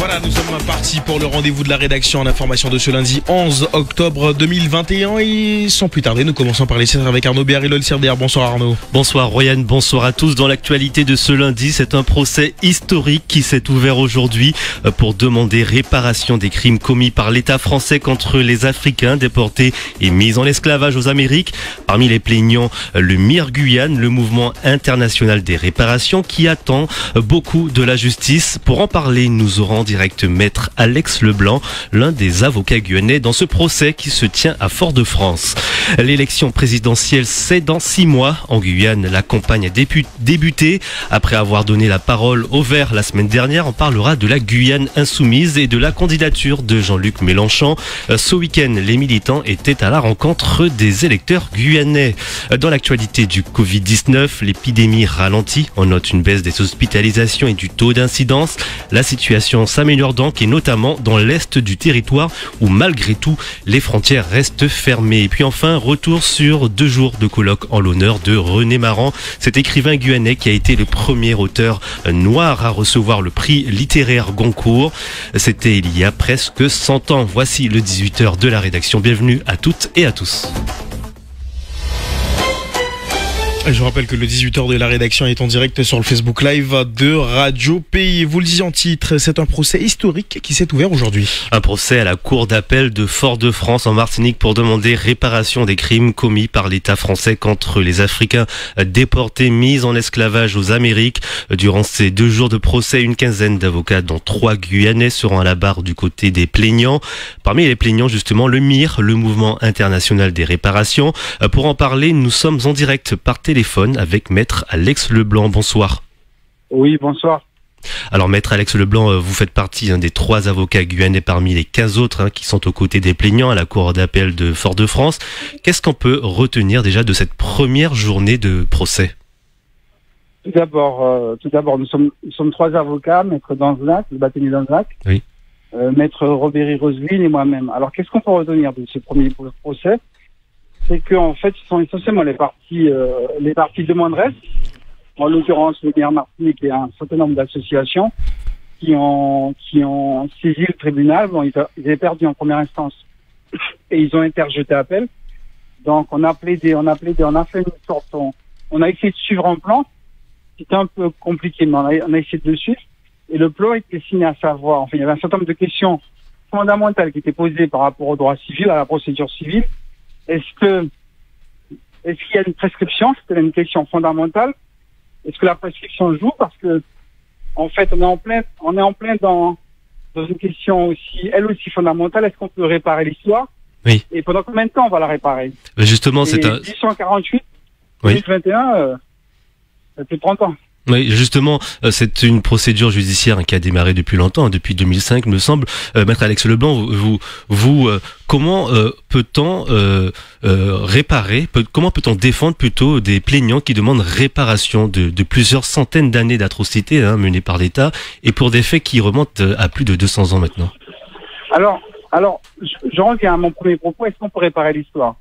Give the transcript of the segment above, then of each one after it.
Voilà, nous sommes partis pour le rendez-vous de la rédaction en information de ce lundi 11 octobre 2021 et sans plus tarder, nous commençons par les titres avec Arnaud Béar et Bonsoir Arnaud. Bonsoir Royan, bonsoir à tous. Dans l'actualité de ce lundi, c'est un procès historique qui s'est ouvert aujourd'hui euh, pour demander réparation des crimes commis par l'État français contre les Africains déportés et mis en esclavage aux Amériques. Parmi les plaignants, euh, le MIR Guyane, le mouvement international des réparations qui attend euh, beaucoup de la justice. Pour en parler, nous aurons direct maître Alex Leblanc, l'un des avocats guyanais dans ce procès qui se tient à Fort-de-France. L'élection présidentielle, c'est dans six mois. En Guyane, la campagne a débuté. Après avoir donné la parole au vert la semaine dernière, on parlera de la Guyane insoumise et de la candidature de Jean-Luc Mélenchon. Euh, ce week-end, les militants étaient à la rencontre des électeurs guyanais. Euh, dans l'actualité du Covid-19, l'épidémie ralentit. On note une baisse des hospitalisations et du taux d'incidence. La situation s'améliore donc et notamment dans l'est du territoire où malgré tout les frontières restent fermées. Et puis enfin, retour sur deux jours de colloque en l'honneur de René Maran, cet écrivain guyanais qui a été le premier auteur noir à recevoir le prix littéraire Goncourt. C'était il y a presque 100 ans. Voici le 18h de la rédaction. Bienvenue à toutes et à tous. Je rappelle que le 18h de la rédaction est en direct sur le Facebook Live de Radio Pays. Vous le disiez en titre, c'est un procès historique qui s'est ouvert aujourd'hui. Un procès à la Cour d'appel de Fort-de-France en Martinique pour demander réparation des crimes commis par l'État français contre les Africains déportés, mis en esclavage aux Amériques. Durant ces deux jours de procès, une quinzaine d'avocats, dont trois Guyanais, seront à la barre du côté des plaignants. Parmi les plaignants, justement, le MIR, le Mouvement international des réparations. Pour en parler, nous sommes en direct par téléphone avec Maître Alex Leblanc. Bonsoir. Oui, bonsoir. Alors, Maître Alex Leblanc, euh, vous faites partie des trois avocats guyanais parmi les 15 autres hein, qui sont aux côtés des plaignants à la Cour d'appel de Fort-de-France. Qu'est-ce qu'on peut retenir déjà de cette première journée de procès? Tout d'abord, euh, tout d'abord, nous sommes, sommes trois avocats, Maître Danzac, le bâtonnier Danzac, oui. euh, Maître Robéry Roseville et moi-même. Alors, qu'est-ce qu'on peut retenir de ce premier procès? C'est qu'en fait, ce sont essentiellement les parties, euh, les parties demanderesses, en l'occurrence le maire Martinique et un certain nombre d'associations qui ont, qui ont saisi le tribunal. Bon, ils, ils avaient perdu en première instance et ils ont interjeté appel. Donc, on a plaidé, on a plaidé, on a fait une sorte, on, on a essayé de suivre un plan. C'était un peu compliqué, mais on a, on a essayé de le suivre. Et le plan était signé à savoir, enfin, il y avait un certain nombre de questions fondamentales qui étaient posées par rapport au droit civil, à la procédure civile. Est-ce que est-ce qu'il y a une prescription? C'était une question fondamentale. Est-ce que la prescription joue? Parce que en fait, on est en plein, on est en plein dans dans une question aussi, elle aussi fondamentale. Est-ce qu'on peut réparer l'histoire? Oui. Et pendant combien de temps on va la réparer? Justement, c'est un. 1848, Oui. 2021, euh, ça fait 30 ans. Oui, justement, euh, c'est une procédure judiciaire hein, qui a démarré depuis longtemps, hein, depuis 2005, me semble. Euh, Maître Alex Leblanc, vous, vous, euh, comment peut-on réparer, comment peut-on défendre plutôt des plaignants qui demandent réparation de, de plusieurs centaines d'années d'atrocités hein, menées par l'État et pour des faits qui remontent à plus de 200 ans maintenant? Alors, alors, je, reviens à mon premier propos. Est-ce qu'on peut réparer l'histoire?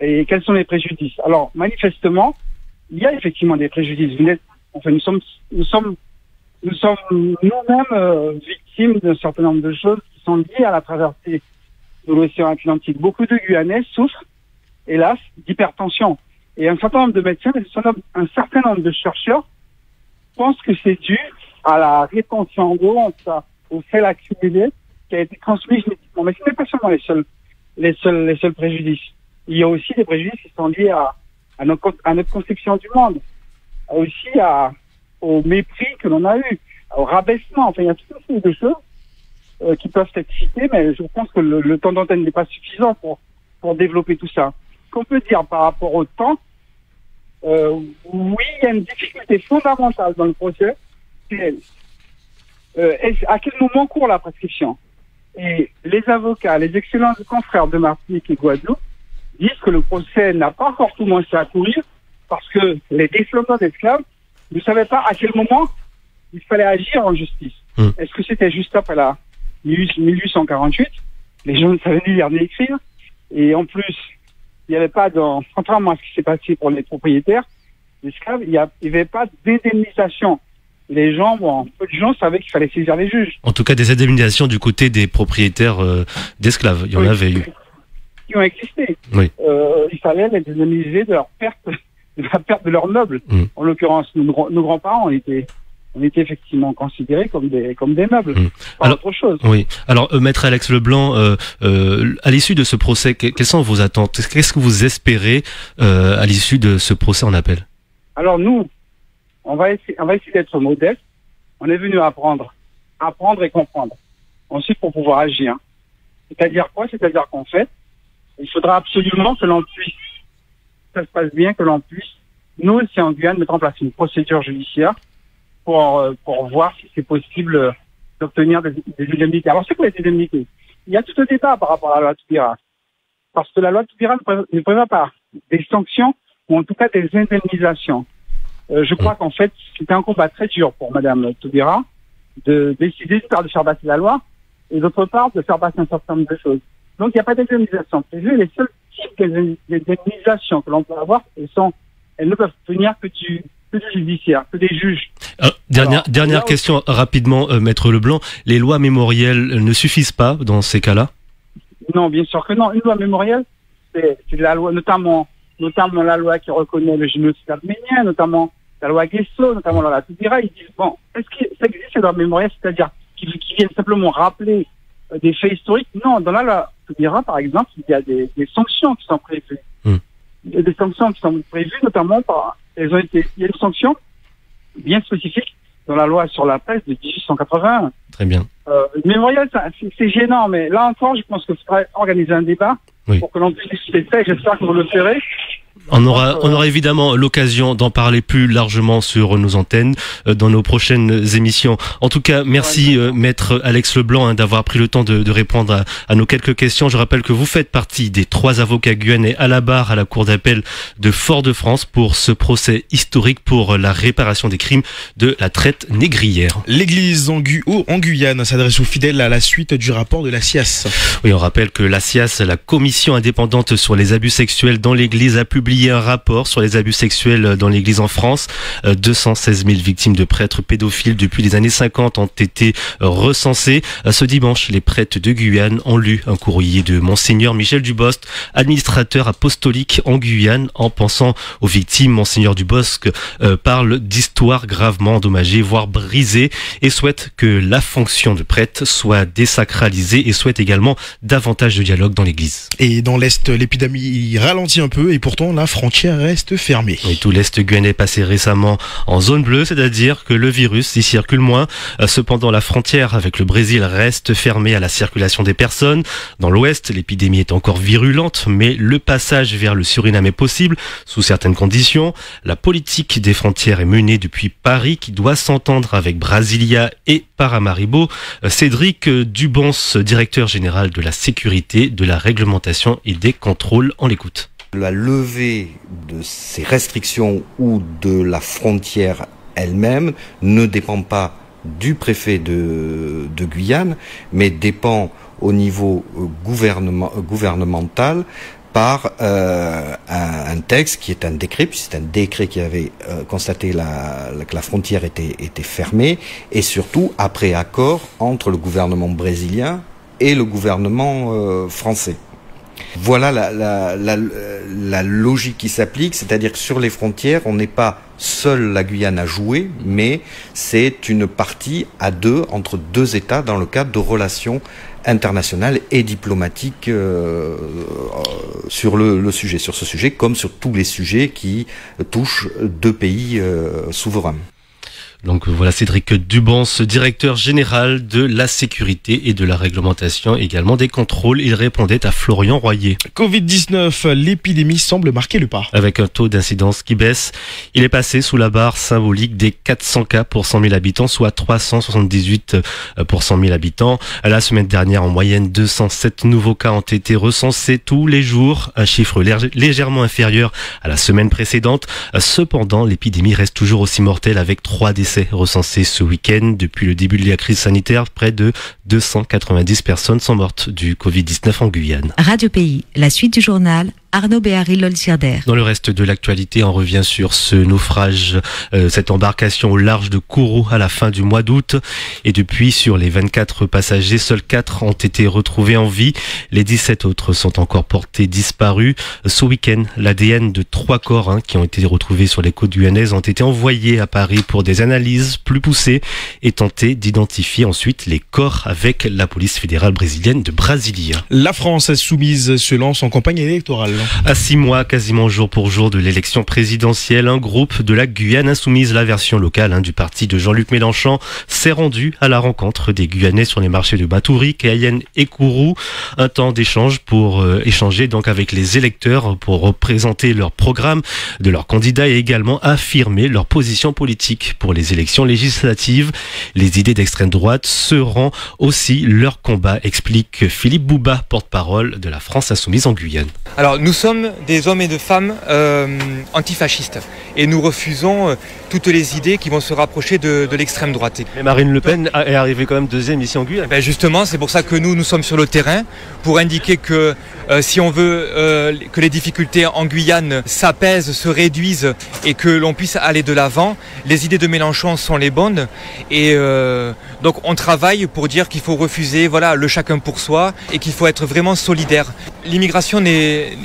Et quels sont les préjudices? Alors, manifestement, il y a effectivement des préjudices. Enfin, nous sommes, nous sommes, nous sommes nous-mêmes euh, victimes d'un certain nombre de choses qui sont liées à la traversée de l'océan Atlantique. Beaucoup de Guyanais souffrent, hélas, d'hypertension. Et un certain nombre de médecins, un certain nombre- de chercheurs pensent que c'est dû à la rétention d'eau, au sel accumulé qui a été transmis génétiquement. Mais ce n'est pas seulement les seuls, les seuls, les seuls préjudices. Il y a aussi des préjudices qui sont liés à, à, notre, à notre conception du monde, aussi à, au mépris que l'on a eu, au rabaissement. Enfin, il y a toute une série de choses euh, qui peuvent être citées, mais je pense que le, le temps d'antenne n'est pas suffisant pour, pour développer tout ça. Qu'on peut dire par rapport au temps, euh, oui, il y a une difficulté fondamentale dans le procès, c'est euh, à quel moment court la prescription? Et les avocats, les excellents confrères de Martinique et Guadeloupe disent que le procès n'a pas encore commencé à courir parce que les développeurs d'esclaves ne savaient pas à quel moment il fallait agir en justice. Hmm. Est-ce que c'était juste après la 1848 Les gens ne savaient ni lire ni écrire. Et en plus, il n'y avait pas, dans, contrairement à ce qui s'est passé pour les propriétaires d'esclaves, il n'y avait pas d'indemnisation les gens, bon, peu de gens savaient qu'il fallait saisir les juges. En tout cas, des indemnisations du côté des propriétaires euh, d'esclaves. Il y en Oui. avait eu. Qui ont existé. Oui. Euh, il fallait les indemniser de leur perte, de la perte de leurs meubles. Mm. En l'occurrence, nos, nos grands-parents, était, on était effectivement considérés comme des, comme des meubles. Mm. Pas Alors- autre chose. Oui. Alors, euh, maître Alex Leblanc, euh, euh, à l'issue de ce procès, que- quelles sont vos attentes? Qu'est-ce que vous espérez euh, à l'issue de ce procès en appel? Alors nous, on va essayer, on va essayer d'être modeste. On est venu apprendre, apprendre et comprendre. Ensuite, pour pouvoir agir. C'est-à-dire quoi? C'est-à-dire qu'en fait, il faudra absolument que l'on puisse, ça se passe bien, que l'on puisse, nous ici en Guyane, mettre en place une procédure judiciaire pour euh, pour voir si c'est possible euh, d'obtenir des, des indemnités. Alors c'est quoi les indemnités? Il y a tout un débat par rapport à la loi Toubira. Parce que la loi Toubira ne prévoit- ne prévoit pas des sanctions ou en tout cas des indemnisations. Euh, je crois qu'en fait, c'était un combat très dur pour Madame Toubira de décider d'une part de faire passer la loi et d'autre part de faire passer un certain nombre de choses. Donc il n'y a pas d'indemnisation prévue. Les seuls types d'indemn- d'indemnisation que l'on peut avoir, elles sont, elles ne peuvent venir que du, que du judiciaire, que des juges. Euh, Dernière, Alors, question rapidement, euh, maître Leblanc. Les lois mémorielles ne suffisent pas dans ces cas-là? Non, bien sûr que non. Une loi mémorielle, c'est la loi, notamment, notamment la loi qui reconnaît le génocide arménien, notamment la loi Guesso, notamment la loi Toubira. Ils disent, bon, est-ce que ça existe ces lois mémorielles, c'est-à-dire qui, qui viennent simplement rappeler des faits historiques Non, dans la loi Toubira, par exemple, il y a des, des sanctions qui sont prévues. Hmm. Il y a des sanctions qui sont prévues, notamment par, elles ont été, il y a une sanction bien spécifique dans la loi sur la presse de 1881. Très bien. Euh, le mémorial, c'est- gênant, mais là encore, je pense qu'il faudrait organiser un débat Oui. pour que l'on puisse discuter ça et j'espère que vous le ferez. On aura, on euh, aura évidemment l'occasion d'en parler plus largement sur nos antennes euh, dans nos prochaines émissions. En tout cas, merci euh, maître Alex Leblanc hein, d'avoir pris le temps de, de répondre à, à nos quelques questions. Je rappelle que vous faites partie des trois avocats guyanais à la barre à la Cour d'appel de Fort-de-France pour ce procès historique pour la réparation des crimes de la traite négrière. L'église en, Gu- oh, en Guyane s'adresse aux fidèles à la suite du rapport de la CIAS. Oui, on rappelle que la CIAS, la commission indépendante sur les abus sexuels dans l'Église, a publié un rapport sur les abus sexuels dans l'Église en France. Euh, 216 000 victimes de prêtres pédophiles depuis les années 50 ont été euh, recensées. Euh, Ce dimanche, les prêtres de Guyane ont lu un courrier de Monseigneur Michel Dubosc, administrateur apostolique en Guyane. En pensant aux victimes, Monseigneur Dubosc euh, parle d'histoires gravement endommagées, voire brisées, et souhaite que la fonction de prêtre soit désacralisée et souhaite également davantage de dialogue dans l'Église. Et dans l'Est, l'épidémie ralentit un peu et pourtant la frontière reste fermée. Et tout l'Est guyanais est passé récemment en zone bleue, c'est-à-dire que le virus y circule moins. Euh, Cependant, la frontière avec le Brésil reste fermée à la circulation des personnes. Dans l'Ouest, l'épidémie est encore virulente, mais le passage vers le Suriname est possible sous certaines conditions. La politique des frontières est menée depuis Paris, qui doit s'entendre avec Brasilia et Paramaribo. Euh, Cédric Dubons, directeur général de la sécurité, de la réglementation et des contrôles, en l'écoute. La levée de ces restrictions ou de la frontière elle-même ne dépend pas du préfet de, de Guyane, mais dépend au niveau euh, gouvernement, euh, gouvernemental par euh, un, un texte qui est un décret, c'est un décret qui avait euh, constaté la, la- que la frontière était, était fermée, et surtout après accord entre le gouvernement brésilien et le gouvernement euh, français. Voilà la, la, la, logique qui s'applique, c'est-à-dire que sur les frontières, on n'est pas seul la Guyane à jouer, mais c'est une partie à deux entre deux États dans le cadre de relations internationales et diplomatiques euh, euh, sur le, le sujet, sur ce sujet, comme sur tous les sujets qui touchent deux pays euh, souverains. Donc voilà Cédric Dubans, directeur général de la sécurité et de la réglementation, également des contrôles. Il répondait à Florian Royer. Covid-19, l'épidémie semble marquer le pas. Avec un taux d'incidence qui baisse, il est passé sous la barre symbolique des 400 cas pour 100 000 habitants, soit 378 pour 100 000 habitants. La semaine dernière, en moyenne, 207 nouveaux cas ont été recensés tous les jours, un chiffre lég- légèrement inférieur à la semaine précédente. Cependant, l'épidémie reste toujours aussi mortelle avec trois décès recensés ce week-end. Depuis le début de la crise sanitaire, près de 290 personnes sont mortes du Covid-19 en Guyane. Radio Pays, la suite du journal Arnaud Béharry Lolsiader. Dans le reste de l'actualité, on revient sur ce naufrage, euh, cette embarcation au large de Kourou à la fin du mois d'août. Et depuis, sur les 24 passagers, seuls 4 ont été retrouvés en vie. Les 17 autres sont encore portés disparus. Ce week-end, l'ADN de trois corps hein, qui ont été retrouvés sur les côtes guyanaises ont été envoyés à Paris pour des analyses plus poussées et tenter d'identifier ensuite les corps avec la police fédérale brésilienne de Brasilia. La France soumise se lance en campagne électorale. À six mois, quasiment jour pour jour de l'élection présidentielle, un groupe de la Guyane insoumise, la version locale hein, du parti de Jean-Luc Mélenchon, s'est rendu à la rencontre des Guyanais sur les marchés de Batoury, Cayenne et Kourou. Un temps d'échange pour euh, échanger donc avec les électeurs, pour représenter leur programme de leurs candidats et également affirmer leur position politique pour les élections législatives. Les idées d'extrême droite seront aussi leur combat, explique Philippe Bouba, porte-parole de la France insoumise en Guyane. Nous sommes des hommes et de femmes euh, antifascistes et nous refusons euh, toutes les idées qui vont se rapprocher de, de l'extrême droite. Mais Marine Le Pen est arrivée quand même deuxième ici en Guyane. Ben justement, c'est pour ça que nous, nous sommes sur le terrain, pour indiquer que euh, si on veut que les difficultés en Guyane s'apaisent, se réduisent et que l'on puisse aller de l'avant, les idées de Mélenchon sont les bonnes. Et donc on travaille pour dire qu'il faut refuser voilà, le chacun pour soi et qu'il faut être vraiment solidaire. L'immigration n'est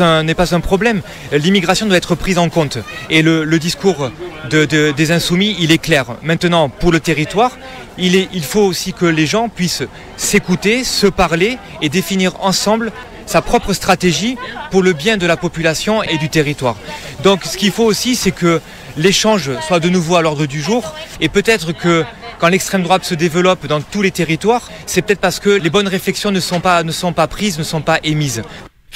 un, pas un problème. L'immigration doit être prise en compte. Et le, discours de, de, des insoumis, il est clair. Maintenant, pour le territoire, il, faut aussi que les gens puissent s'écouter, se parler et définir ensemble sa propre stratégie pour le bien de la population et du territoire. Donc ce qu'il faut aussi, c'est que l'échange soit de nouveau à l'ordre du jour et peut-être que quand l'extrême droite se développe dans tous les territoires, c'est peut-être parce que les bonnes réflexions ne sont pas prises, ne sont pas émises.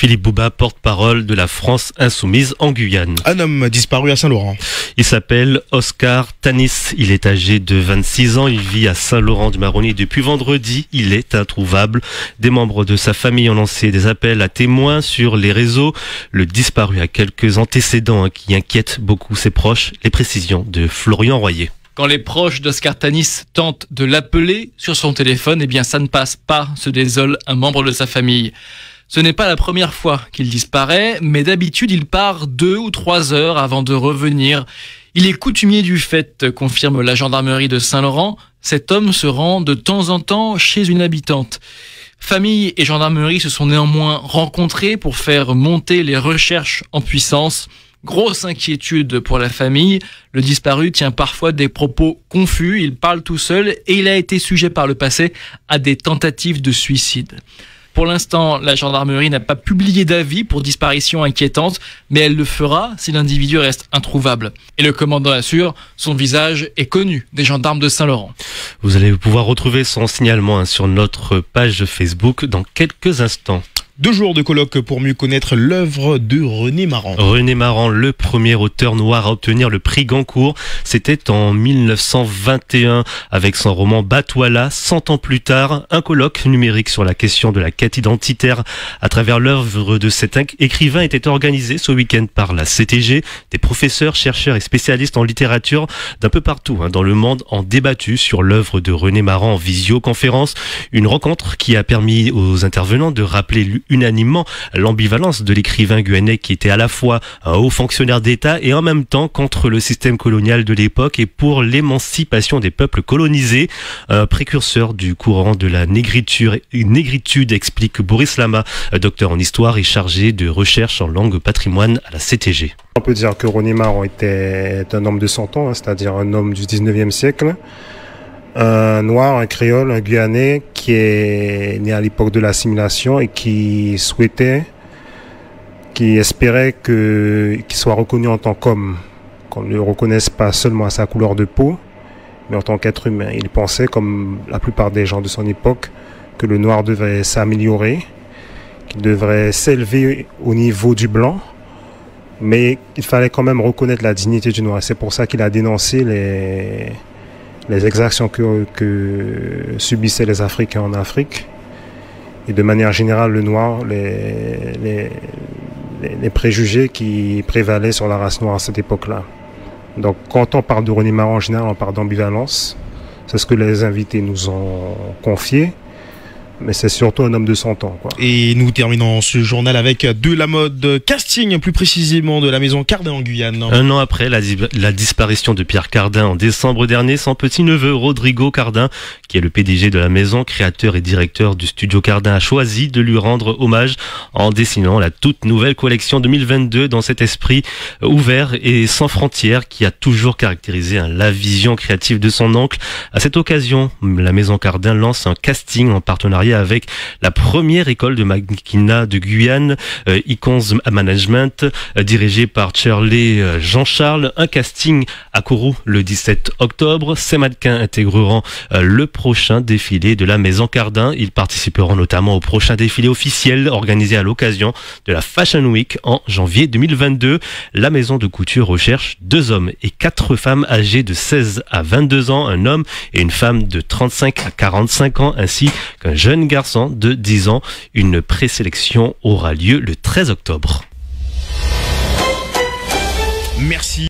Philippe Bouba, porte-parole de la France insoumise en Guyane. Un homme disparu à Saint-Laurent. Il s'appelle Oscar Tanis. Il est âgé de 26 ans. Il vit à Saint-Laurent du Maroni depuis vendredi. Il est introuvable. Des membres de sa famille ont lancé des appels à témoins sur les réseaux. Le disparu a quelques antécédents hein, qui inquiètent beaucoup ses proches. Les précisions de Florian Royer. Quand les proches d'Oscar Tanis tentent de l'appeler sur son téléphone, eh bien ça ne passe pas, se désole un membre de sa famille. Ce n'est pas la première fois qu'il disparaît, mais d'habitude il part deux ou trois heures avant de revenir. Il est coutumier du fait, confirme la gendarmerie de Saint-Laurent. Cet homme se rend de temps en temps chez une habitante. Famille et gendarmerie se sont néanmoins rencontrés pour faire monter les recherches en puissance. Grosse inquiétude pour la famille. Le disparu tient parfois des propos confus, il parle tout seul et il a été sujet par le passé à des tentatives de suicide. Pour l'instant, la gendarmerie n'a pas publié d'avis pour disparition inquiétante, mais elle le fera si l'individu reste introuvable. Et le commandant assure, son visage est connu des gendarmes de Saint-Laurent. Vous allez pouvoir retrouver son signalement sur notre page Facebook dans quelques instants. Deux jours de colloque pour mieux connaître l'œuvre de René Maran. René Maran, le premier auteur noir à obtenir le prix Goncourt, c'était en 1921 avec son roman Batouala. Cent ans plus tard, un colloque numérique sur la question de la quête identitaire à travers l'œuvre de cet écrivain était organisé ce week-end par la CTG. Des professeurs, chercheurs et spécialistes en littérature d'un peu partout hein, dans le monde ont débattu sur l'œuvre de René Maran en visioconférence. Une rencontre qui a permis aux intervenants de rappeler unanimement l'ambivalence de l'écrivain guyanais qui était à la fois un haut fonctionnaire d'État et en même temps contre le système colonial de l'époque et pour l'émancipation des peuples colonisés. Précurseur du courant de la négritude, négritude explique Boris Lama, docteur en histoire et chargé de recherche en langue patrimoine à la CTG. On peut dire que René Maron était un homme de 100 ans, hein, c'est-à-dire un homme du 19e siècle un noir, un créole, un guyanais qui est né à l'époque de l'assimilation et qui souhaitait, qui espérait qu'il soit reconnu en tant qu'homme, qu'on ne le reconnaisse pas seulement à sa couleur de peau, mais en tant qu'être humain. Il pensait, comme la plupart des gens de son époque, que le noir devrait s'améliorer, qu'il devrait s'élever au niveau du blanc, mais il fallait quand même reconnaître la dignité du noir. C'est pour ça qu'il a dénoncé les, les exactions que, subissaient les Africains en Afrique. Et de manière générale, le noir, les, préjugés qui prévalaient sur la race noire à cette époque-là. Donc quand on parle de René en général, on parle d'ambivalence. C'est ce que les invités nous ont confié. Mais c'est surtout un homme de 100 ans. Quoi. Et nous terminons ce journal avec de la mode casting, plus précisément de la maison Cardin en Guyane. Un an après la, la disparition de Pierre Cardin en décembre dernier, son petit-neveu Rodrigo Cardin, qui est le PDG de la maison, créateur et directeur du studio Cardin, a choisi de lui rendre hommage en dessinant la toute nouvelle collection 2022 dans cet esprit ouvert et sans frontières qui a toujours caractérisé la vision créative de son oncle. À cette occasion, la maison Cardin lance un casting en partenariat avec la première école de maquina de Guyane, euh, Icons Management, euh, dirigée par Shirley euh, Jean-Charles. Un casting à Kourou le 17 octobre. Ces mannequins intégreront le prochain défilé de la maison Cardin. Ils participeront notamment au prochain défilé officiel organisé à l'occasion de la Fashion Week en janvier 2022. La maison de couture recherche deux hommes et quatre femmes âgées de 16 à 22 ans, un homme et une femme de 35 à 45 ans, ainsi qu'un garçon de 10 ans. Une présélection aura lieu le 13 octobre. Merci.